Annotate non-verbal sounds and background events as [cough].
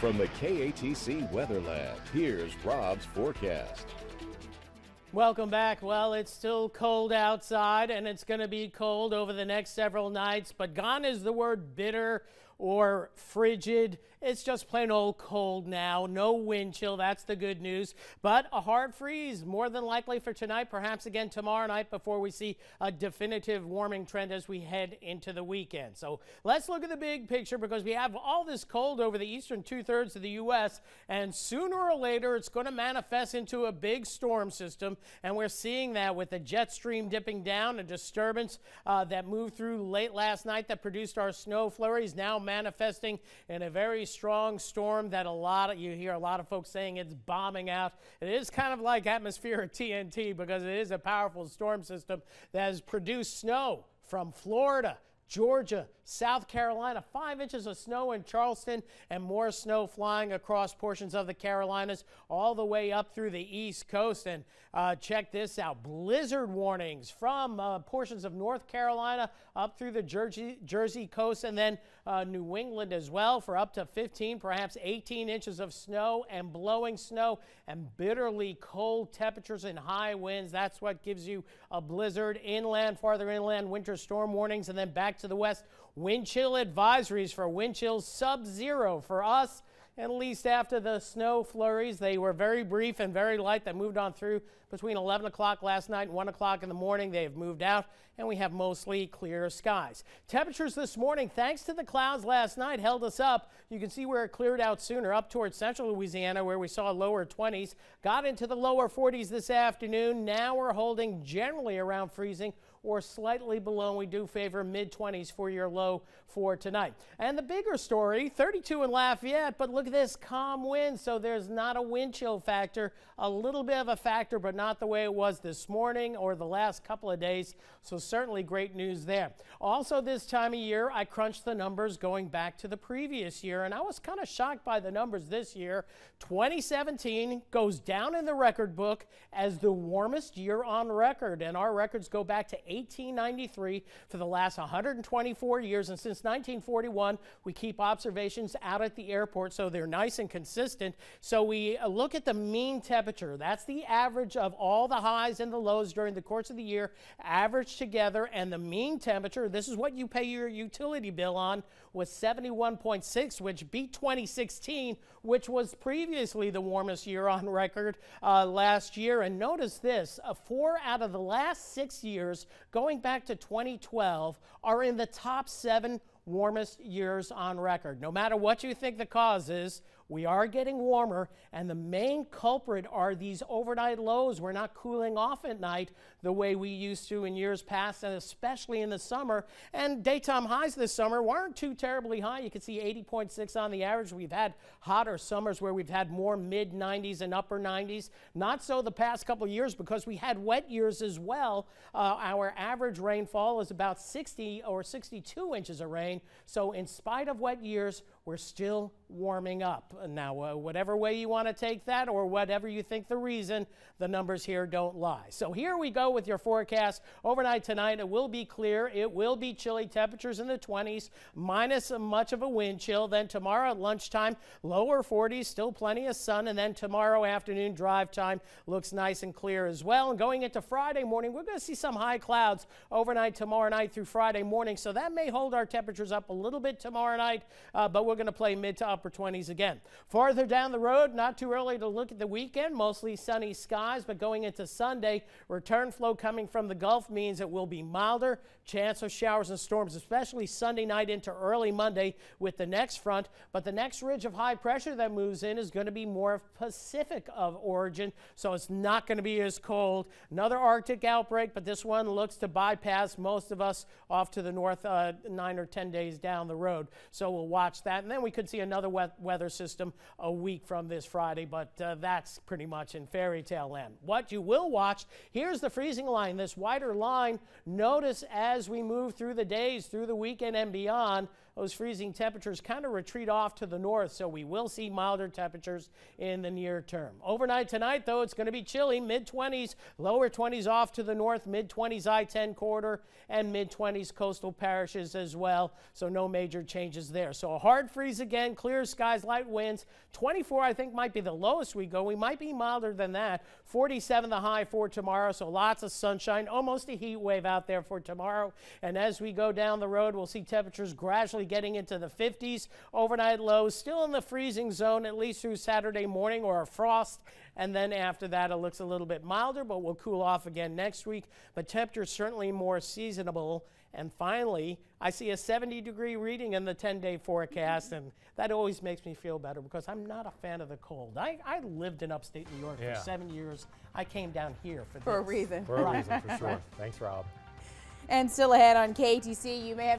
From the KATC Weather Lab, here's Rob's forecast. Welcome back. Well, it's still cold outside and it's going to be cold over the next several nights, but gone is the word bitter or frigid. It's just plain old cold now. No wind chill. That's the good news. But a hard freeze more than likely for tonight, perhaps again tomorrow night before we see a definitive warming trend as we head into the weekend. So let's look at the big picture because we have all this cold over the eastern two thirds of the U.S. and sooner or later it's going to manifest into a big storm system. And we're seeing that with the jet stream dipping down, a disturbance uh, that moved through late last night that produced our snow flurries now manifesting in a very strong storm that a lot of you hear a lot of folks saying it's bombing out. It is kind of like atmospheric [laughs] TNT because it is a powerful storm system that has produced snow from Florida Georgia, South Carolina, five inches of snow in Charleston and more snow flying across portions of the Carolinas all the way up through the East Coast. And uh, check this out blizzard warnings from uh, portions of North Carolina up through the Jersey, Jersey coast and then uh, New England as well for up to 15, perhaps 18 inches of snow and blowing snow and bitterly cold temperatures and high winds. That's what gives you a blizzard inland, farther inland, winter storm warnings, and then back to the west. Wind chill advisories for wind chills sub zero for us at least after the snow flurries. They were very brief and very light that moved on through between 11 o'clock last night and 1 o'clock in the morning. They have moved out and we have mostly clear skies. Temperatures this morning, thanks to the clouds last night, held us up. You can see where it cleared out sooner up towards central Louisiana where we saw lower 20s, got into the lower 40s this afternoon. Now we're holding generally around freezing or slightly below. We do favor mid 20s for your low for tonight. And the bigger story 32 in Lafayette, but look at this calm wind. So there's not a wind chill factor, a little bit of a factor, but not the way it was this morning or the last couple of days. So certainly great news there. Also, this time of year, I crunched the numbers going back to the previous year, and I was kind of shocked by the numbers this year. 2017 goes down in the record book as the warmest year on record, and our records go back to 1893 for the last 124 years. And since 1941, we keep observations out at the airport so they're nice and consistent. So we uh, look at the mean temperature. That's the average of all the highs and the lows during the course of the year, averaged together. And the mean temperature, this is what you pay your utility bill on, was 71.6, which beat 2016, which was previously the warmest year on record uh, last year. And notice this uh, four out of the last six years going back to 2012, are in the top seven warmest years on record. No matter what you think the cause is, we are getting warmer, and the main culprit are these overnight lows. We're not cooling off at night the way we used to in years past, and especially in the summer. And daytime highs this summer weren't too terribly high. You can see 80.6 on the average. We've had hotter summers where we've had more mid 90s and upper 90s. Not so the past couple years because we had wet years as well. Uh, our average rainfall is about 60 or 62 inches of rain. So, in spite of wet years, we're still warming up. Now, uh, whatever way you want to take that or whatever you think the reason, the numbers here don't lie. So here we go with your forecast. Overnight tonight, it will be clear. It will be chilly temperatures in the 20s, minus much of a wind chill. Then tomorrow at lunchtime, lower 40s, still plenty of sun. And then tomorrow afternoon, drive time looks nice and clear as well. And going into Friday morning, we're going to see some high clouds overnight tomorrow night through Friday morning. So that may hold our temperatures up a little bit tomorrow night, uh, but we're going to play mid to upper 20s again. Farther down the road, not too early to look at the weekend, mostly sunny skies, but going into Sunday, return flow coming from the Gulf means it will be milder, chance of showers and storms, especially Sunday night into early Monday with the next front. But the next ridge of high pressure that moves in is going to be more of Pacific of origin, so it's not going to be as cold. Another Arctic outbreak, but this one looks to bypass most of us off to the north uh, nine or 10 days down the road. So we'll watch that. And then we could see another weather system a week from this Friday, but uh, that's pretty much in fairy tale land. What you will watch, here's the freezing line, this wider line. Notice as we move through the days, through the weekend and beyond, those freezing temperatures kind of retreat off to the north, so we will see milder temperatures in the near term. Overnight tonight, though, it's going to be chilly, mid 20s, lower 20s off to the north, mid 20s I 10 corridor, and mid 20s coastal parishes as well, so no major changes there. So a hard freeze again, clear skies, light winds. 24, I think, might be the lowest we go. We might be milder than that. 47 the high for tomorrow, so lots of sunshine, almost a heat wave out there for tomorrow. And as we go down the road, we'll see temperatures gradually getting into the 50s. Overnight lows still in the freezing zone, at least through Saturday morning, or a frost. And then after that, it looks a little bit milder, but will cool off again next week. But temperatures certainly more seasonable. And finally, I see a 70 degree reading in the 10 day forecast, and that always makes me feel better because I'm not a fan of the cold. I, I lived in upstate New York Yeah. for seven years. I came down here for For a reason. For a reason, for sure. Thanks, Rob. And still ahead on KATC, you may have